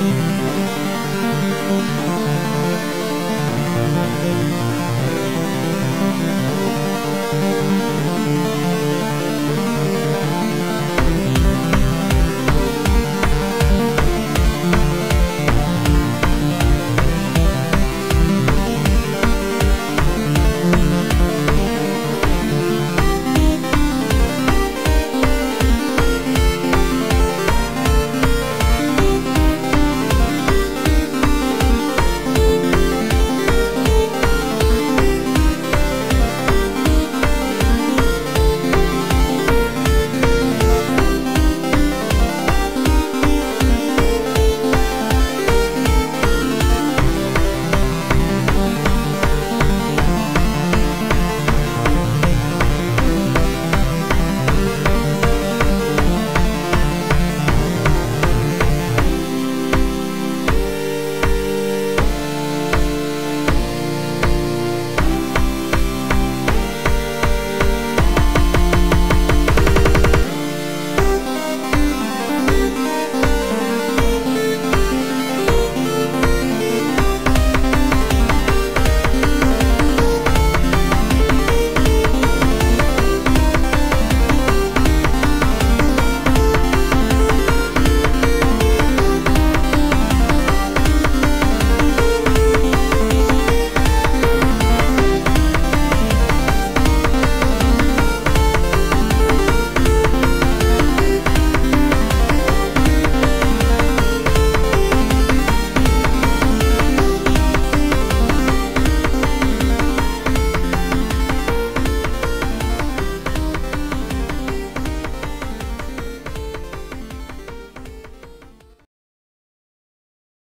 Música